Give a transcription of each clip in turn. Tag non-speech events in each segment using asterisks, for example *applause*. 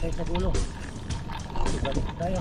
tayo sa dulo. Balik tayo.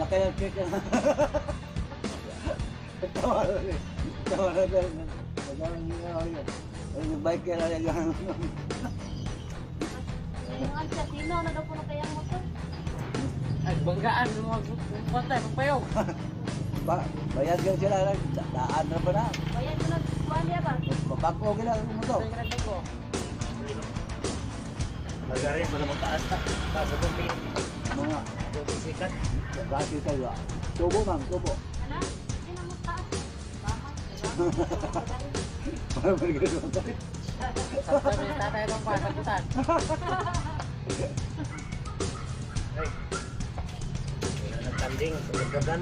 Naka-electric *laughs* *laughs* na. Tawa na rin. Tawa na rin. Tawa na rin. Ay, Nag-bike ka na rin. Yung ansya, sino na daw po na kayang motor? Ay, banggaan mo mag magpatay, magpayaw. *laughs* Ba, bayad ka sila. Daan na ba na? Bayan ko na, kuhan niya ba? Babako ka na mo to. Magarin pa naman taas na. Taas sa tumpi. Mga, Sikat. bakit kayo? Tubo ma'am, tubo. Ano? Hindi na mo taas. Baka, diba? Para magagawa ka. Sakto yung tatay ng pasagutan. Wala nagtanding sa magkagan.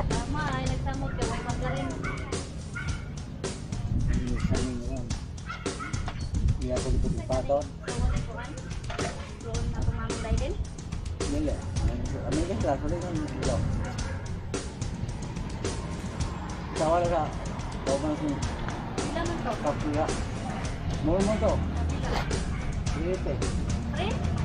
Tama, ay nagsamot ka, way magaling. Iya ko dito sa paton. Tuwan ay kuhan. アメリカ人はそれ？なんですけどサワラがカップがもも入れて。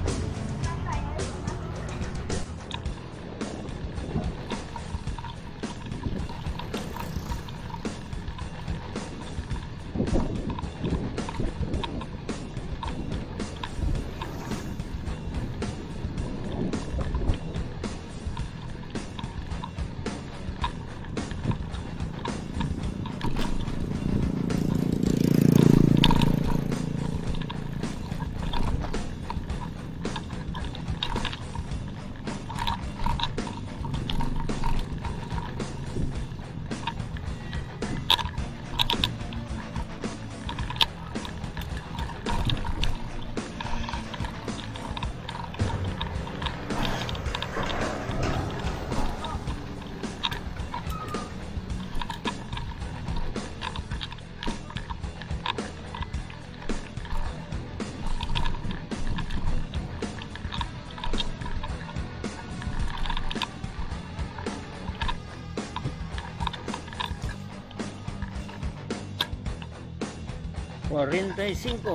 45.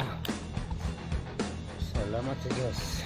Salamat sa Diyos.